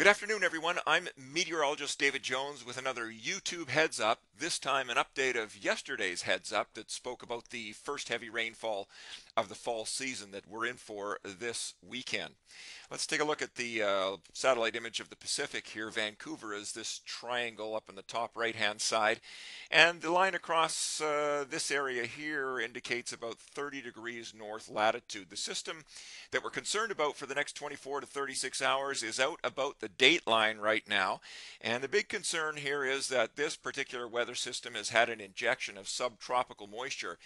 Good afternoon, everyone. I'm meteorologist David Jones with another YouTube heads up. This time, an update of yesterday's heads up that spoke about the first heavy rainfall of the fall season that we're in for this weekend. Let's take a look at the uh, satellite image of the Pacific here. Vancouver is this triangle up in the top right hand side, and the line across uh, this area here indicates about 30 degrees north latitude. The system that we're concerned about for the next 24 to 36 hours is out about the date line right now. And the big concern here is that this particular weather system has had an injection of subtropical moisture,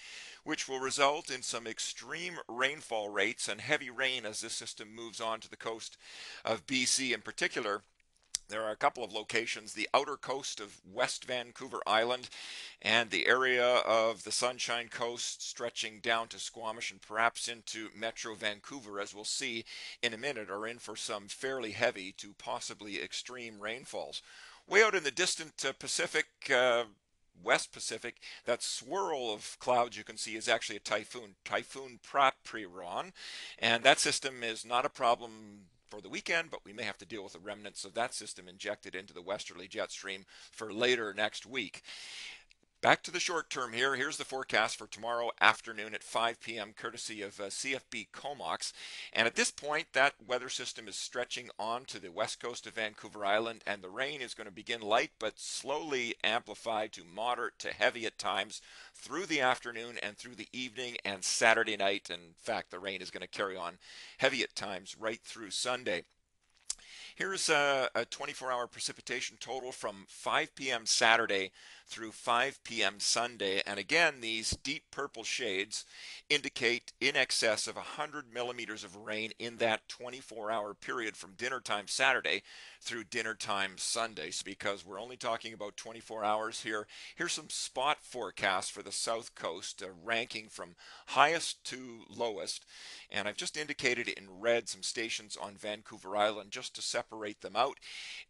which will result in some extreme rainfall rates and heavy rain as this system moves on to the coast of BC in particular. There are a couple of locations, the outer coast of West Vancouver Island and the area of the Sunshine Coast stretching down to Squamish and perhaps into Metro Vancouver, as we'll see in a minute, are in for some fairly heavy to possibly extreme rainfalls. Way out in the distant uh, Pacific, uh, West Pacific, that swirl of clouds you can see is actually a typhoon, Typhoon Prapiroon, and that system is not a problem for the weekend, but we may have to deal with the remnants of that system injected into the westerly jet stream for later next week. Back to the short term here. Here's the forecast for tomorrow afternoon at 5 p.m., courtesy of uh, CFB Comox. And at this point, that weather system is stretching on to the west coast of Vancouver Island, and the rain is going to begin light but slowly amplify to moderate to heavy at times through the afternoon and through the evening and Saturday night. In fact, the rain is going to carry on heavy at times right through Sunday. Here's a, a 24 hour precipitation total from 5 p.m. Saturday through 5 p.m. Sunday. And again, these deep purple shades indicate in excess of 100 millimeters of rain in that 24 hour period from dinner time Saturday through dinner time Sunday. So because we're only talking about 24 hours here, here's some spot forecasts for the south coast, uh, ranking from highest to lowest. And I've just indicated in red some stations on Vancouver Island just to separate them out.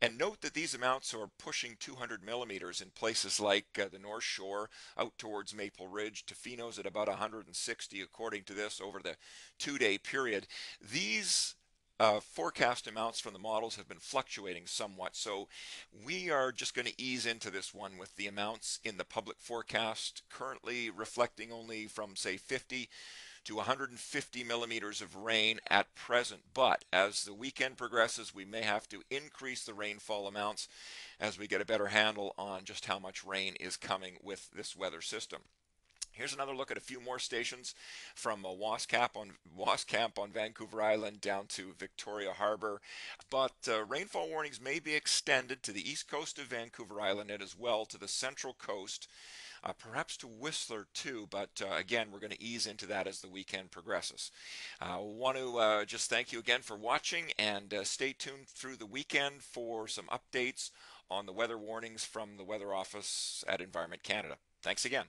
And note that these amounts are pushing 200 millimeters in places like uh, the North Shore out towards Maple Ridge. Tofino's at about 160 according to this over the two-day period. These uh, forecast amounts from the models have been fluctuating somewhat. So we are just going to ease into this one with the amounts in the public forecast currently reflecting only from say 50 to 150 millimeters of rain at present. But as the weekend progresses, we may have to increase the rainfall amounts as we get a better handle on just how much rain is coming with this weather system. Here's another look at a few more stations from uh, Wascap on Wascamp on Vancouver Island down to Victoria Harbor. But uh, rainfall warnings may be extended to the east coast of Vancouver Island and as well to the central coast uh, perhaps to Whistler too, but uh, again, we're going to ease into that as the weekend progresses. I want to just thank you again for watching and uh, stay tuned through the weekend for some updates on the weather warnings from the Weather Office at Environment Canada. Thanks again.